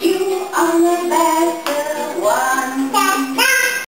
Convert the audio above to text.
You are the best.